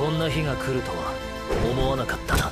こんな日が来るとは思わなかったな。